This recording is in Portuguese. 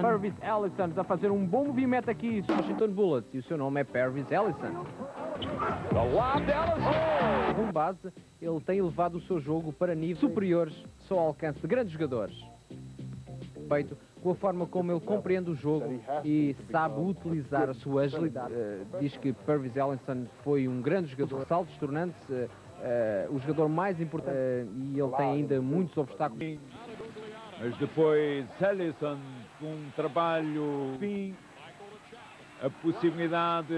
Purvis Ellison a fazer um bom movimento aqui. Washington Bullets e o seu nome é Purvis Ellison. Com base, ele tem elevado o seu jogo para níveis superiores só ao alcance de grandes jogadores. Feito com a forma como ele compreende o jogo e sabe utilizar a sua agilidade. Uh, diz que Purvis Ellison foi um grande jogador de saltos, tornando-se uh, uh, o jogador mais importante e ele tem ainda muitos obstáculos. Mas depois Ellison com um trabalho, fim, a possibilidade